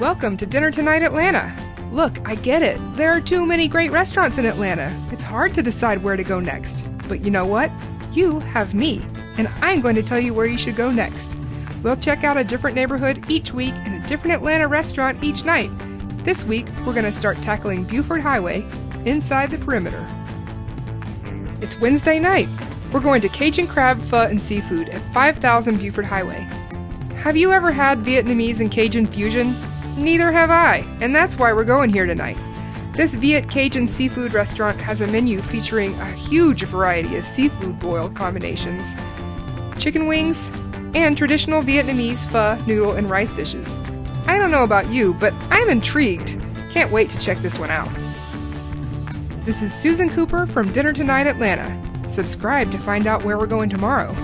Welcome to Dinner Tonight Atlanta. Look, I get it. There are too many great restaurants in Atlanta. It's hard to decide where to go next. But you know what? You have me, and I'm going to tell you where you should go next. We'll check out a different neighborhood each week and a different Atlanta restaurant each night. This week, we're going to start tackling Buford Highway inside the perimeter. It's Wednesday night. We're going to Kajun Crab Pho and Seafood at 5000 Buford Highway. Have you ever had Vietnamese and Cajun fusion? Neither have I, and that's why we're going here tonight. This Viet Cajun seafood restaurant has a menu featuring a huge variety of seafood boil combinations, chicken wings, and traditional Vietnamese pho, noodle, and rice dishes. I don't know about you, but I'm intrigued. Can't wait to check this one out. This is Susan Cooper from Dinner Tonight Atlanta. Subscribe to find out where we're going tomorrow.